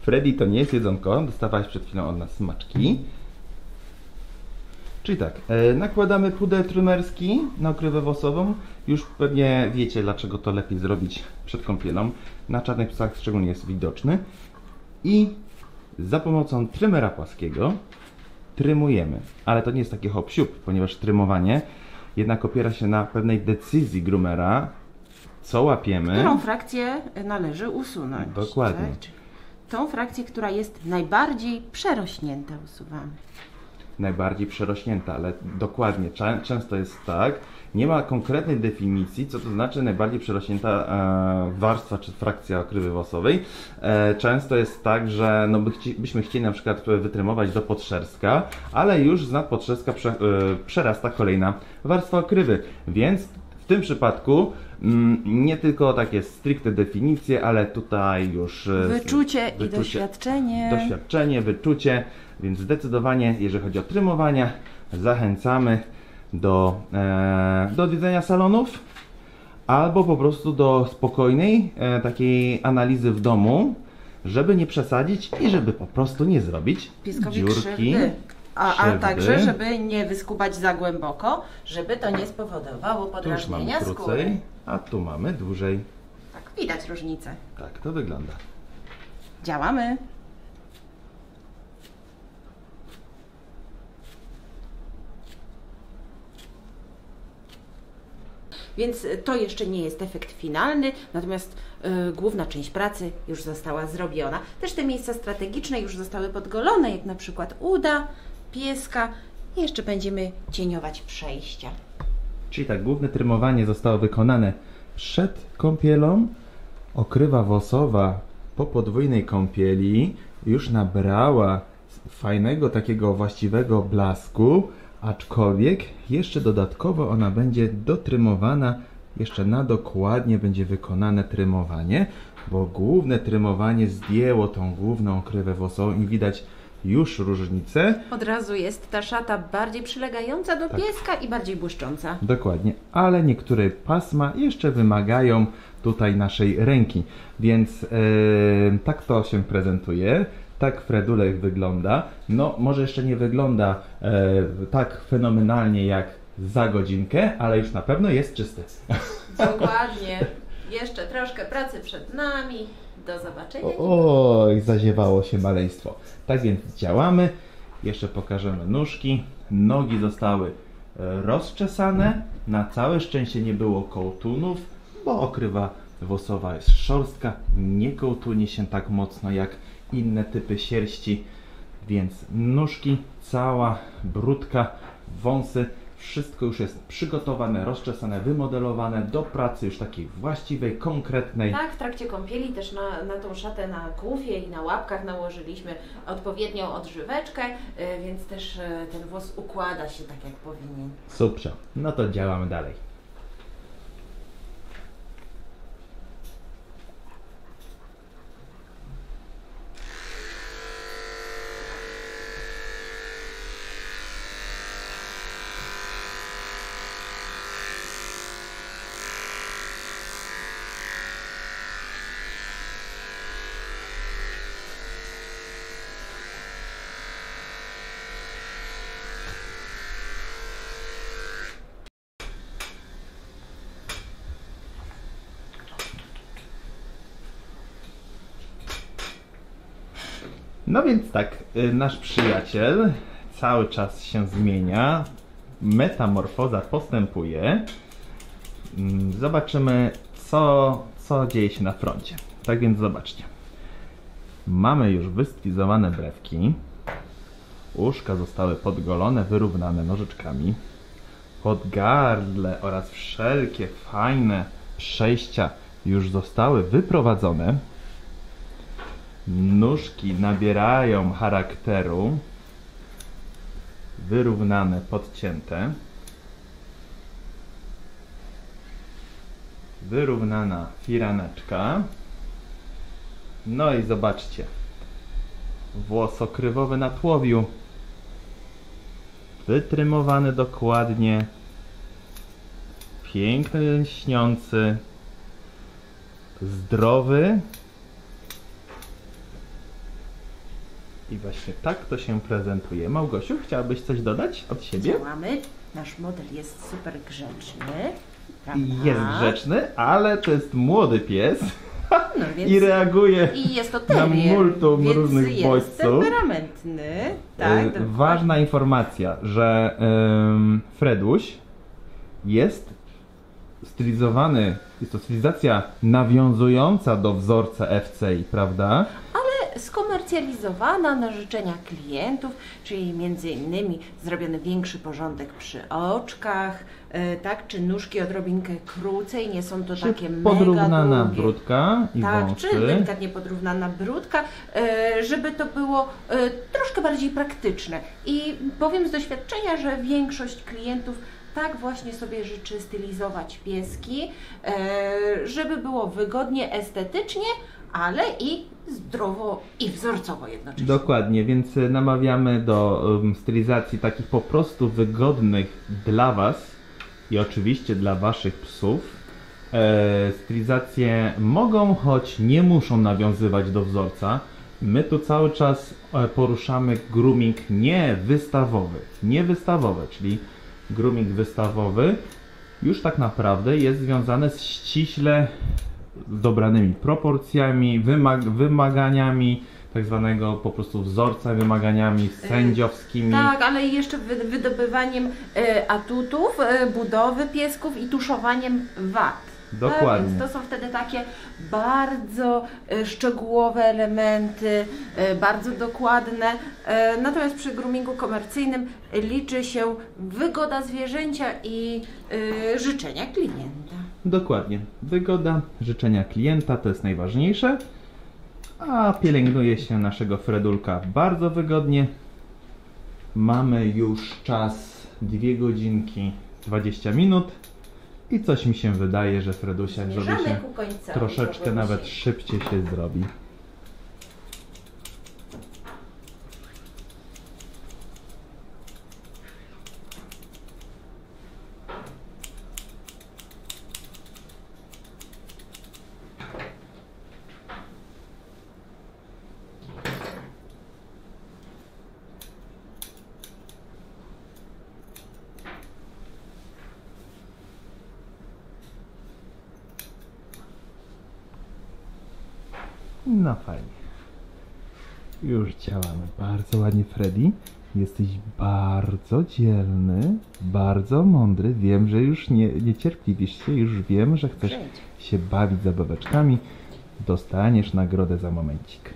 Freddy to nie jest jedzonko, dostawałeś przed chwilą od nas smaczki. Czyli tak, e, nakładamy puder trymerski na okrywę włosową. Już pewnie wiecie, dlaczego to lepiej zrobić przed kąpielą. Na czarnych psach szczególnie jest widoczny. I za pomocą trymera płaskiego trymujemy. Ale to nie jest takie hop siup, ponieważ trymowanie jednak opiera się na pewnej decyzji groomera, co łapiemy. Którą frakcję należy usunąć. Dokładnie. Tak? Tą frakcję, która jest najbardziej przerośnięta, usuwamy. najbardziej przerośnięta, ale dokładnie, często jest tak, nie ma konkretnej definicji, co to znaczy najbardziej przerośnięta e, warstwa czy frakcja okrywy włosowej. E, często jest tak, że no byśmy chcieli na przykład wytrymować do podszerska, ale już z nadpodszerska prze, e, przerasta kolejna warstwa okrywy, więc w tym przypadku mm, nie tylko takie stricte definicje, ale tutaj już e, Wyczucie, i wyczucie doświadczenie. doświadczenie, wyczucie, więc zdecydowanie, jeżeli chodzi o trymowanie, zachęcamy do, e, do odwiedzenia salonów albo po prostu do spokojnej e, takiej analizy w domu, żeby nie przesadzić i żeby po prostu nie zrobić Pieskowi dziurki. krzywdy. A, a także, żeby nie wyskubać za głęboko, żeby to nie spowodowało Tu już mamy podrażnienia skóry. krócej, a tu mamy dłużej. Tak, widać różnicę. Tak to wygląda. Działamy. Więc y, to jeszcze nie jest efekt finalny, natomiast y, główna część pracy już została zrobiona. Też te miejsca strategiczne już zostały podgolone, jak na przykład uda, pieska. I jeszcze będziemy cieniować przejścia. Czyli tak, główne trymowanie zostało wykonane przed kąpielą. Okrywa włosowa po podwójnej kąpieli już nabrała fajnego takiego właściwego blasku, aczkolwiek jeszcze dodatkowo ona będzie dotrymowana, jeszcze na dokładnie będzie wykonane trymowanie, bo główne trymowanie zdjęło tą główną okrywę włosową i widać już różnicę. Od razu jest ta szata bardziej przylegająca do pieska i bardziej błyszcząca. Dokładnie, ale niektóre pasma jeszcze wymagają tutaj naszej ręki, więc e, tak to się prezentuje. Tak Fredulek wygląda. No, może jeszcze nie wygląda e, tak fenomenalnie jak za godzinkę, ale już na pewno jest czysty. Dokładnie. Jeszcze troszkę pracy przed nami. Do zobaczenia. Oj, zaziewało się maleństwo. Tak więc działamy. Jeszcze pokażemy nóżki. Nogi zostały e, rozczesane. Na całe szczęście nie było kołtunów, bo okrywa włosowa jest szorstka. Nie kołtuni się tak mocno jak inne typy sierści. Więc nóżki, cała brudka, wąsy, wszystko już jest przygotowane, rozczesane, wymodelowane do pracy już takiej właściwej, konkretnej. Tak, w trakcie kąpieli też na, na tą szatę na kufie i na łapkach nałożyliśmy odpowiednią odżyweczkę, y, więc też y, ten włos układa się tak jak powinien. Super. No to działamy dalej. No więc tak, y, nasz przyjaciel cały czas się zmienia, metamorfoza postępuje. Mm, Zobaczymy, co, co dzieje się na froncie. Tak więc zobaczcie. Mamy już wystylizowane brewki. Uszka zostały podgolone, wyrównane nożyczkami. Podgardle oraz wszelkie fajne przejścia już zostały wyprowadzone. Nóżki nabierają charakteru. Wyrównane, podcięte. Wyrównana firaneczka. No i zobaczcie. Włos okrywowy na tłowiu. Wytrymowany dokładnie. Piękny, lśniący. Zdrowy I właśnie tak to się prezentuje. Małgosiu, chciałabyś coś dodać od siebie? Działamy. Nasz model jest super grzeczny. Prawda? Jest grzeczny, ale to jest młody pies No, więc... i reaguje I jest to na terrier, multum więc różnych jest bodźców. temperamentny. Tak, E. Ważna informacja, że Freduś jest stylizowany, jest to stylizacja nawiązująca do wzorca FCI, prawda? Skomercjalizowana na życzenia klientów, czyli między innymi zrobiony większy porządek przy oczkach, e, tak, czy nóżki odrobinkę krócej, nie są to Czy takie mega podrównana długie. brudka i Tak, wąsy. czy delikatnie podrównana brudka, e, żeby to było e, troszkę bardziej praktyczne. I powiem z doświadczenia, że większość klientów tak właśnie sobie życzy stylizować pieski, żeby było wygodnie, estetycznie, ale i zdrowo i wzorcowo jednocześnie. Dokładnie, więc y, namawiamy do um, stylizacji takich po prostu wygodnych dla Was i oczywiście dla Waszych psów. E, stylizacje mogą, choć nie muszą nawiązywać do wzorca. My tu cały czas e, poruszamy grooming nie wystawowy, nie wystawowy, czyli grooming wystawowy już tak naprawdę jest związany z ściśle dobranymi proporcjami, wymag wymaganiami, tak zwanego po prostu wzorca, wymaganiami sędziowskimi. Tak, ale i jeszcze wy, wydobywaniem e, atutów, e, budowy piesków i tuszowaniem wad. Dokładnie. Tak, więc to są wtedy takie bardzo szczegółowe elementy, bardzo dokładne. Natomiast przy groomingu komercyjnym liczy się wygoda zwierzęcia i życzenia klienta. Dokładnie. Wygoda, życzenia klienta to jest najważniejsze. A pielęgnuje się naszego Fredulka bardzo wygodnie. Mamy już czas 2 godzinki 20 minut. I coś mi się wydaje, że Fredusiak zrobi się troszeczkę nawet szybciej się zrobi. No fajnie. Już działamy. Bardzo ładnie, Freddy. Jesteś bardzo dzielny, bardzo mądry. Wiem, że już nie, niecierpliwisz się, już wiem, że chcesz się bawić zabaweczkami. Dostaniesz nagrodę za momencik.